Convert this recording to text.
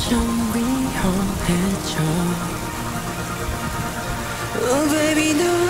정리하겠죠. Oh baby no